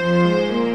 Música